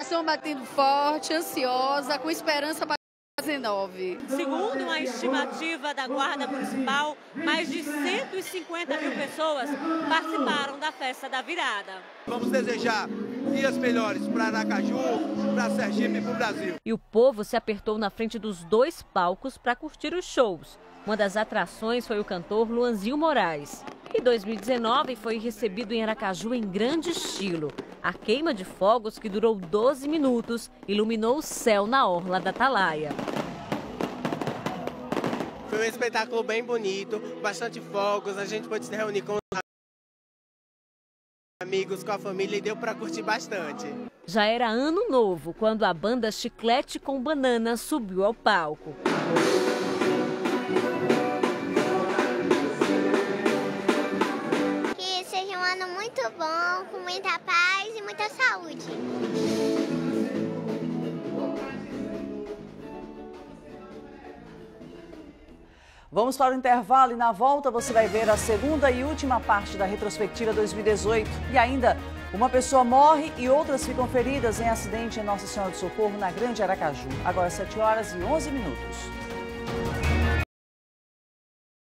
Estou batendo forte, ansiosa, com esperança para 19. Segundo uma estimativa da Guarda Municipal, mais de 150 mil pessoas participaram da festa da virada. Vamos desejar dias melhores para Aracaju, para Sergipe e para o Brasil. E o povo se apertou na frente dos dois palcos para curtir os shows. Uma das atrações foi o cantor Luanzinho Moraes. E 2019 foi recebido em Aracaju em grande estilo. A queima de fogos, que durou 12 minutos, iluminou o céu na orla da Atalaia. Foi um espetáculo bem bonito, bastante fogos, a gente pôde se reunir com os amigos, com a família e deu para curtir bastante. Já era ano novo quando a banda Chiclete com Banana subiu ao palco. Com muita paz e muita saúde. Vamos para o intervalo e na volta você vai ver a segunda e última parte da retrospectiva 2018. E ainda, uma pessoa morre e outras ficam feridas em acidente em Nossa Senhora do Socorro, na Grande Aracaju. Agora 7 horas e 11 minutos.